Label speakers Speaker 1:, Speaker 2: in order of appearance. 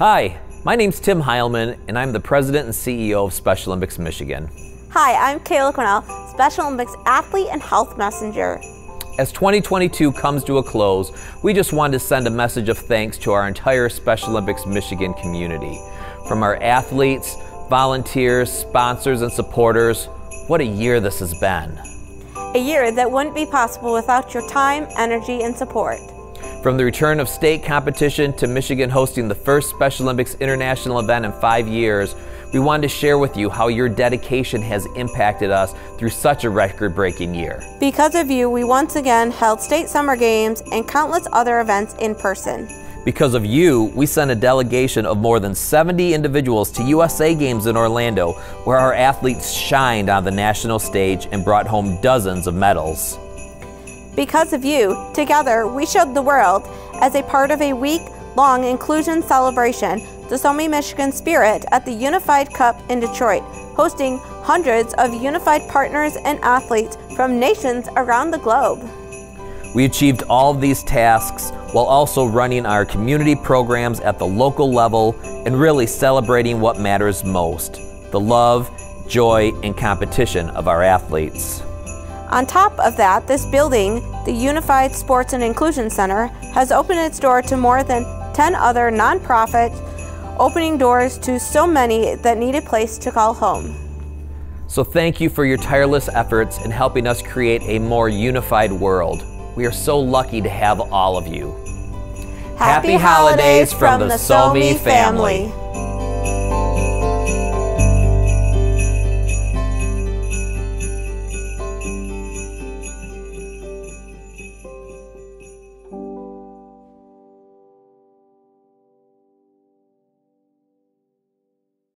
Speaker 1: Hi, my name's Tim Hileman, and I'm the president and CEO of Special Olympics Michigan.
Speaker 2: Hi, I'm Kayla Cornell, Special Olympics athlete and health messenger.
Speaker 1: As 2022 comes to a close, we just wanted to send a message of thanks to our entire Special Olympics Michigan community. From our athletes, volunteers, sponsors, and supporters, what a year this has been.
Speaker 2: A year that wouldn't be possible without your time, energy, and support.
Speaker 1: From the return of state competition to Michigan hosting the first Special Olympics international event in five years, we wanted to share with you how your dedication has impacted us through such a record breaking year.
Speaker 2: Because of you, we once again held state summer games and countless other events in person.
Speaker 1: Because of you, we sent a delegation of more than 70 individuals to USA Games in Orlando, where our athletes shined on the national stage and brought home dozens of medals.
Speaker 2: Because of you, together we showed the world, as a part of a week long inclusion celebration, the SOMI Michigan Spirit at the Unified Cup in Detroit, hosting hundreds of unified partners and athletes from nations around the globe.
Speaker 1: We achieved all of these tasks while also running our community programs at the local level and really celebrating what matters most the love, joy, and competition of our athletes.
Speaker 2: On top of that, this building, the Unified Sports and Inclusion Center, has opened its door to more than 10 other nonprofits, opening doors to so many that need a place to call home.
Speaker 1: So, thank you for your tireless efforts in helping us create a more unified world. We are so lucky to have all of you.
Speaker 2: Happy, holidays from the SOMI family.